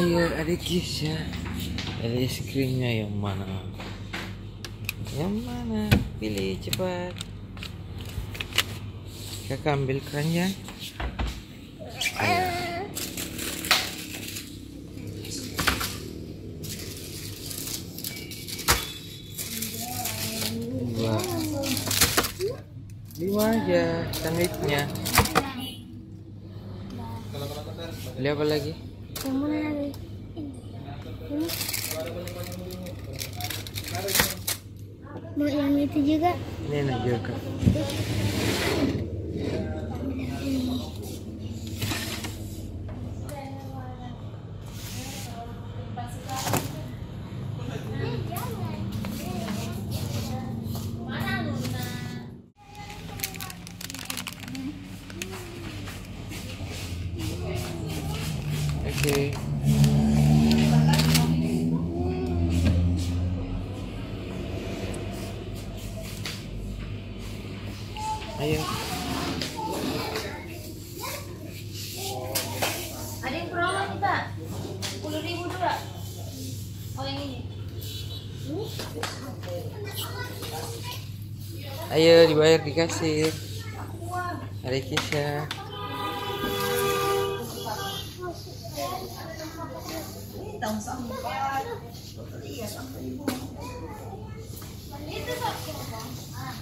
Ayo adik Kisha Ada es krimnya yang mana? Yang mana? Pilih cepat. Kakak ambil keranjang. Dua Lima aja sandwichnya Beli apa lagi? Yang? Ini. Mau yang itu juga? Ini juga Oke Ayo Ada yang promo nih Pak? 10 ribu dua. Oh yang ini. Ayo dibayar Itang sangkat. Totoo, iya, sangkat ibu. Malito sa akin ba? Ah.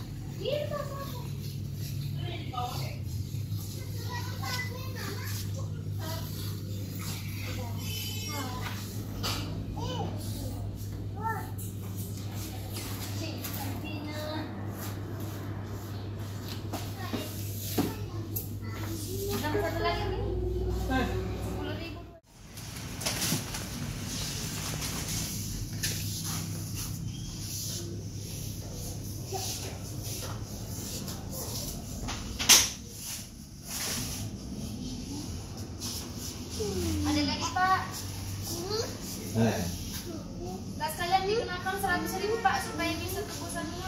Ada lagi Pak. Nggak sekalian dikenakan 100 ribu Pak supaya bisa tebusan dulu Pak. Wah,